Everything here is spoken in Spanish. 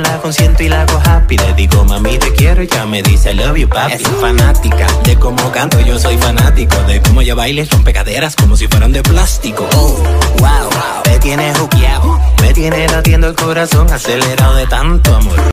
la consiento y la hago happy. Le digo, mami, te quiero y ya me dice, love you, papi. Es fanática de cómo canto, yo soy fanático. De cómo ella baila y rompe caderas como si fueran de plástico. Oh, wow, me tiene juqueado. Me tiene latiendo el corazón acelerado de tanto amor.